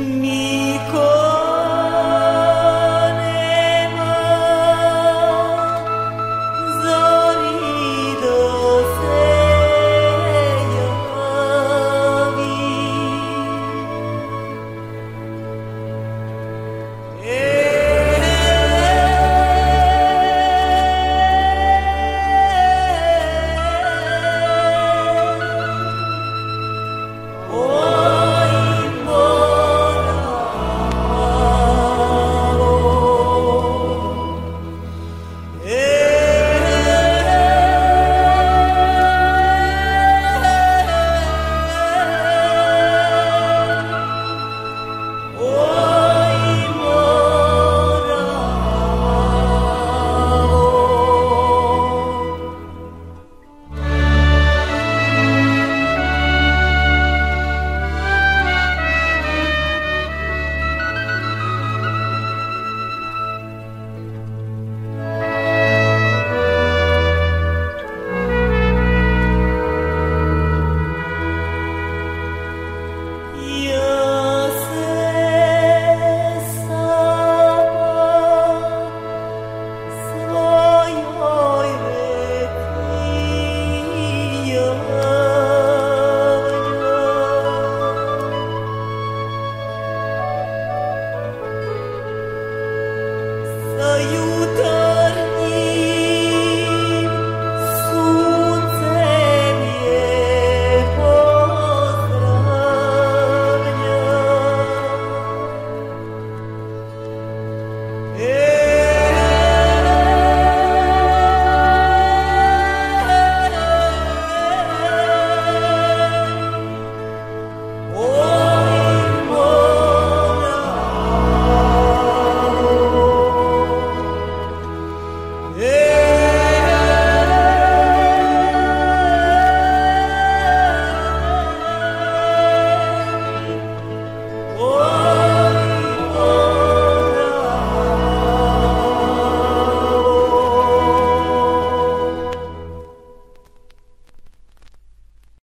me. you